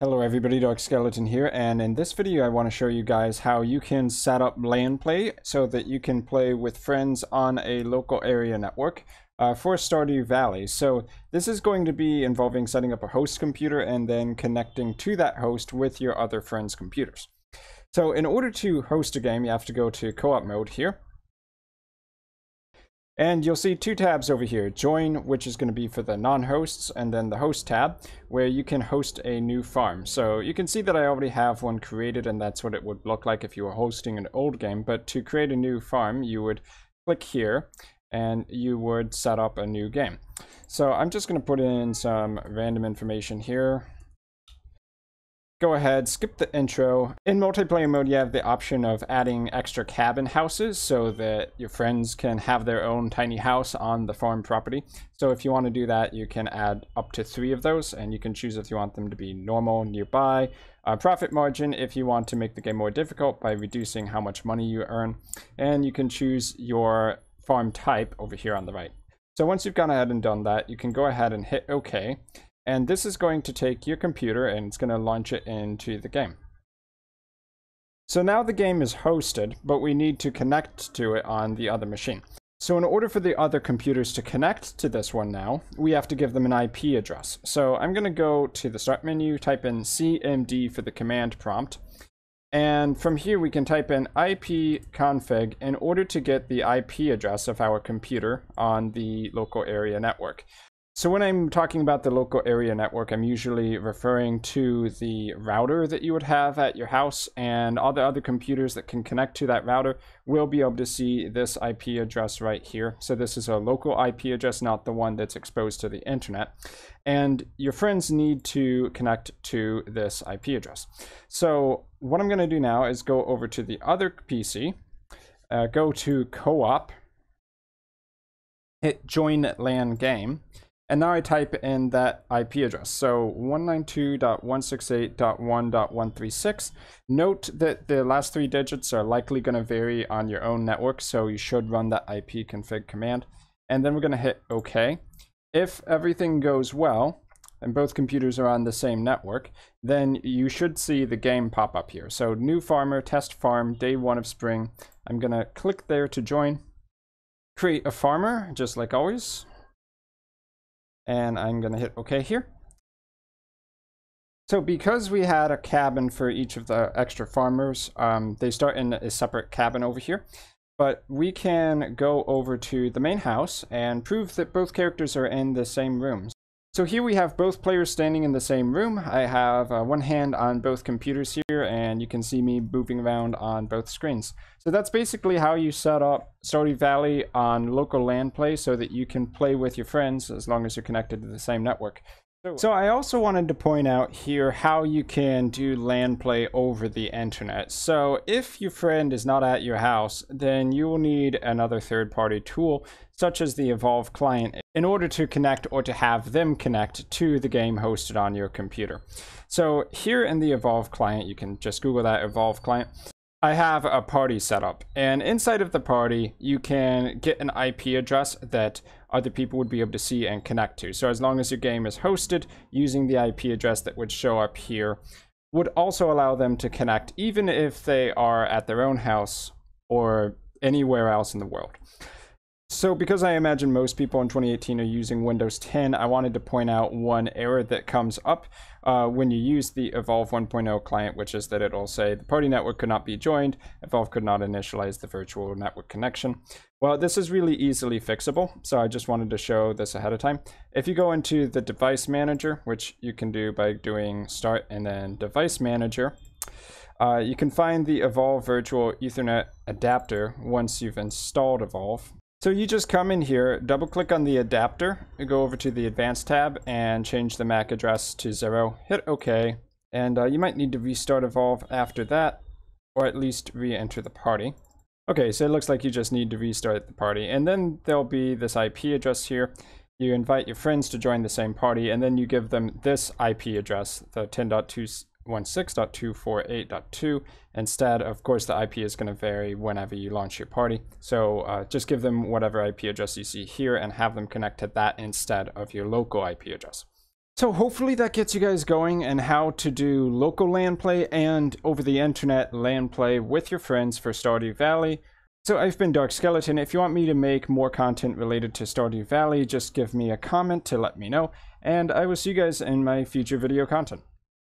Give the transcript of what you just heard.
Hello everybody, Dark Skeleton here, and in this video I want to show you guys how you can set up LAN play so that you can play with friends on a local area network uh, for Stardew Valley. So this is going to be involving setting up a host computer and then connecting to that host with your other friends' computers. So in order to host a game, you have to go to co-op mode here. And you'll see two tabs over here, join, which is going to be for the non-hosts, and then the host tab, where you can host a new farm. So you can see that I already have one created, and that's what it would look like if you were hosting an old game. But to create a new farm, you would click here, and you would set up a new game. So I'm just going to put in some random information here go ahead, skip the intro. In multiplayer mode, you have the option of adding extra cabin houses so that your friends can have their own tiny house on the farm property. So if you want to do that, you can add up to three of those and you can choose if you want them to be normal, nearby, uh, profit margin if you want to make the game more difficult by reducing how much money you earn. And you can choose your farm type over here on the right. So once you've gone ahead and done that, you can go ahead and hit OK. And this is going to take your computer and it's going to launch it into the game. So now the game is hosted, but we need to connect to it on the other machine. So in order for the other computers to connect to this one now, we have to give them an IP address. So I'm going to go to the start menu, type in cmd for the command prompt. And from here we can type in ipconfig in order to get the IP address of our computer on the local area network. So when I'm talking about the local area network, I'm usually referring to the router that you would have at your house and all the other computers that can connect to that router will be able to see this IP address right here. So this is a local IP address, not the one that's exposed to the internet. And your friends need to connect to this IP address. So what I'm going to do now is go over to the other PC, uh, go to co-op, hit join LAN game, and now I type in that IP address. So 192.168.1.136. Note that the last three digits are likely going to vary on your own network, so you should run that IP config command. And then we're going to hit OK. If everything goes well, and both computers are on the same network, then you should see the game pop up here. So new farmer, test farm, day one of spring. I'm going to click there to join. Create a farmer, just like always and I'm going to hit OK here. So because we had a cabin for each of the extra farmers, um, they start in a separate cabin over here. But we can go over to the main house and prove that both characters are in the same rooms. So here we have both players standing in the same room. I have uh, one hand on both computers here and you can see me moving around on both screens. So that's basically how you set up Stardew Valley on local LAN play so that you can play with your friends as long as you're connected to the same network. So I also wanted to point out here how you can do LAN play over the internet. So if your friend is not at your house, then you will need another third-party tool, such as the Evolve client, in order to connect or to have them connect to the game hosted on your computer. So here in the Evolve client, you can just Google that Evolve client. I have a party set up, and inside of the party, you can get an IP address that other people would be able to see and connect to. So as long as your game is hosted using the IP address that would show up here, would also allow them to connect even if they are at their own house or anywhere else in the world. So because I imagine most people in 2018 are using Windows 10, I wanted to point out one error that comes up uh, when you use the Evolve 1.0 client, which is that it'll say the party network could not be joined, Evolve could not initialize the virtual network connection. Well, this is really easily fixable, so I just wanted to show this ahead of time. If you go into the device manager, which you can do by doing start and then device manager, uh, you can find the Evolve Virtual Ethernet adapter once you've installed Evolve. So you just come in here, double click on the adapter, go over to the advanced tab and change the MAC address to zero, hit OK. And uh, you might need to restart Evolve after that, or at least re-enter the party. Okay, so it looks like you just need to restart the party. And then there'll be this IP address here. You invite your friends to join the same party, and then you give them this IP address, the 10.2 1.6.248.2. Instead, of course, the IP is going to vary whenever you launch your party. So uh, just give them whatever IP address you see here and have them connect to that instead of your local IP address. So hopefully that gets you guys going and how to do local LAN play and over the internet LAN play with your friends for Stardew Valley. So I've been Dark Skeleton. If you want me to make more content related to Stardew Valley, just give me a comment to let me know, and I will see you guys in my future video content.